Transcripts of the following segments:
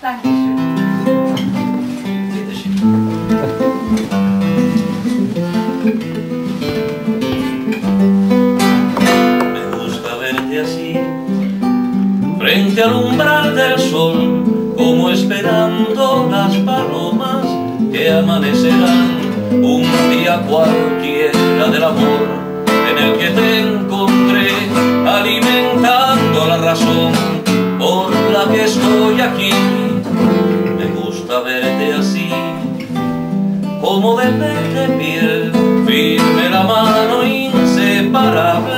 Me gusta verte así, frente al umbral del sol, como esperando las palomas que amanecerán un día cualquiera del amor en el que te encontré alimentando la razón como de verde piel, firme la mano inseparable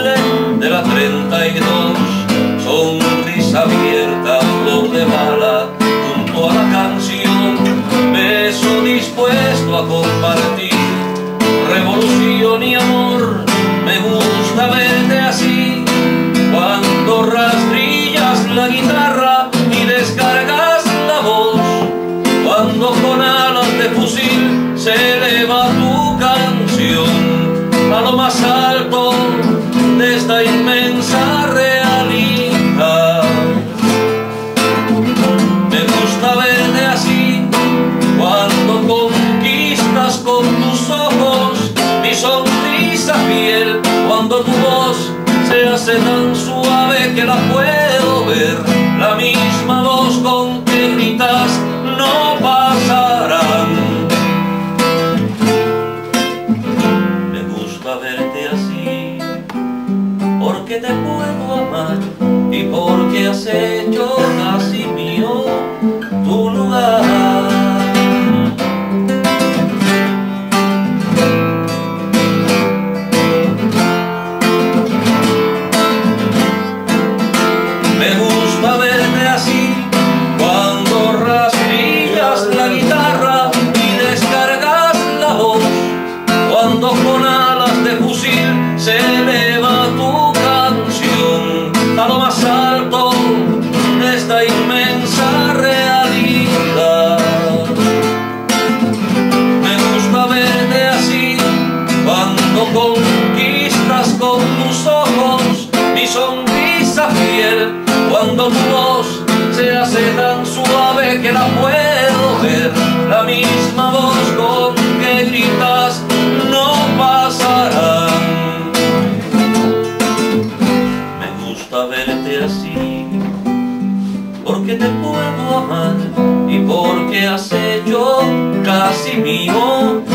sonrisa fiel, cuando tu voz se hace tan suave que la puedo ver, la misma voz con que gritas no pasarán. Me gusta verte así, porque te puedo amar y porque has hecho se hace tan suave que la puedo ver, la misma voz con que gritas no pasarán. Me gusta verte así, porque te puedo amar y porque has hecho casi mío.